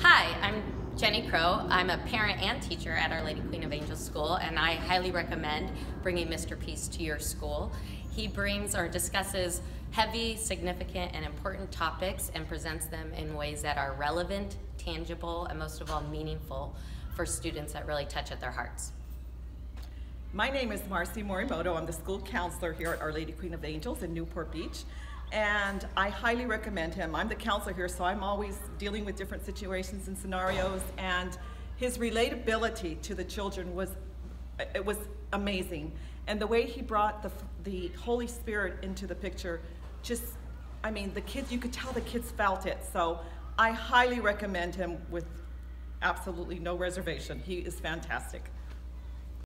Hi, I'm Jenni Crow. I'm a parent and teacher at Our Lady Queen of Angels School, and I highly recommend bringing Mr. Peace to your school. He brings or discusses heavy, significant, and important topics and presents them in ways that are relevant, tangible, and most of all, meaningful for students that really touch at their hearts. My name is Marcy Morimoto. I'm the school counselor here at Our Lady Queen of Angels in Newport Beach. And I highly recommend him. I'm the counselor here, so I'm always dealing with different situations and scenarios. And his relatability to the children was, it was amazing. And the way he brought the, the Holy Spirit into the picture, just, I mean, the kids, you could tell the kids felt it. So I highly recommend him with absolutely no reservation. He is fantastic.